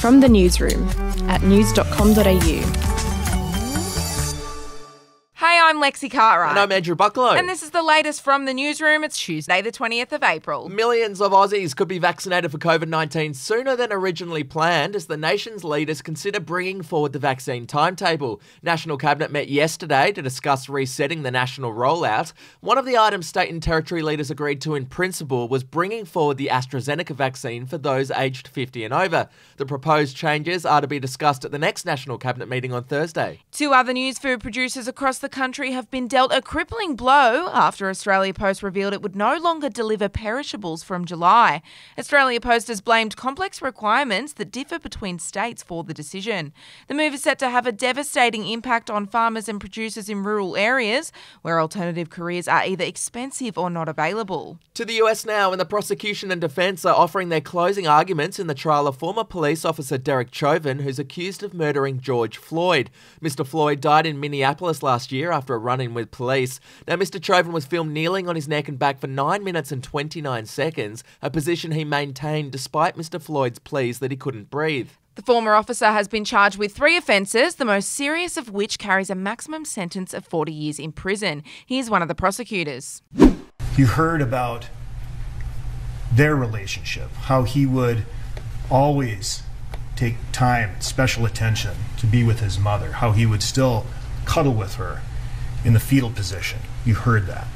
From the newsroom at news.com.au. I'm Lexi Cartwright. And I'm Andrew Bucklow. And this is the latest from the newsroom. It's Tuesday, the 20th of April. Millions of Aussies could be vaccinated for COVID 19 sooner than originally planned as the nation's leaders consider bringing forward the vaccine timetable. National Cabinet met yesterday to discuss resetting the national rollout. One of the items state and territory leaders agreed to in principle was bringing forward the AstraZeneca vaccine for those aged 50 and over. The proposed changes are to be discussed at the next National Cabinet meeting on Thursday. Two other news food producers across the country have been dealt a crippling blow after Australia Post revealed it would no longer deliver perishables from July. Australia Post has blamed complex requirements that differ between states for the decision. The move is set to have a devastating impact on farmers and producers in rural areas where alternative careers are either expensive or not available. To the US now, and the prosecution and defence are offering their closing arguments in the trial of former police officer Derek Chauvin, who's accused of murdering George Floyd. Mr. Floyd died in Minneapolis last year after a run in with police. Now, Mr. Chauvin was filmed kneeling on his neck and back for 9 minutes and 29 seconds, a position he maintained despite Mr. Floyd's pleas that he couldn't breathe. The former officer has been charged with three offences, the most serious of which carries a maximum sentence of 40 years in prison. Here's one of the prosecutors. You heard about their relationship, how he would always take time, special attention to be with his mother, how he would still cuddle with her in the fetal position. You heard that.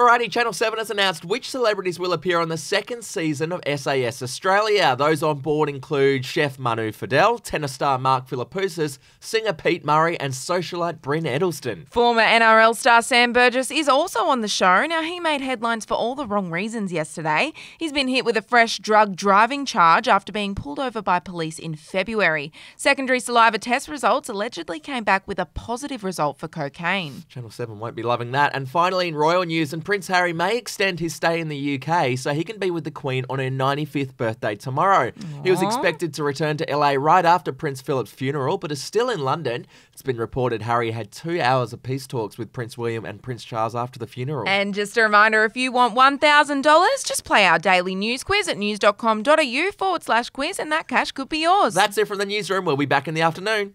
Alrighty, Channel 7 has announced which celebrities will appear on the second season of SAS Australia. Those on board include chef Manu Feildel, tennis star Mark Philippoussis, singer Pete Murray, and socialite Brynne Edelsten. Former NRL star Sam Burgess is also on the show. Now, he made headlines for all the wrong reasons yesterday. He's been hit with a fresh drug driving charge after being pulled over by police in February. Secondary saliva test results allegedly came back with a positive result for cocaine. Channel 7 won't be loving that. And finally, in royal news, and Prince Harry may extend his stay in the UK so he can be with the Queen on her 95th birthday tomorrow. Aww. He was expected to return to LA right after Prince Philip's funeral, but is still in London. It's been reported Harry had two hours of peace talks with Prince William and Prince Charles after the funeral. And just a reminder if you want $1,000, just play our daily news quiz at news.com.au forward slash quiz, and that cash could be yours. That's it from the newsroom. We'll be back in the afternoon.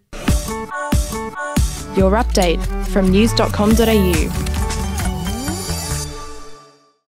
Your update from news.com.au.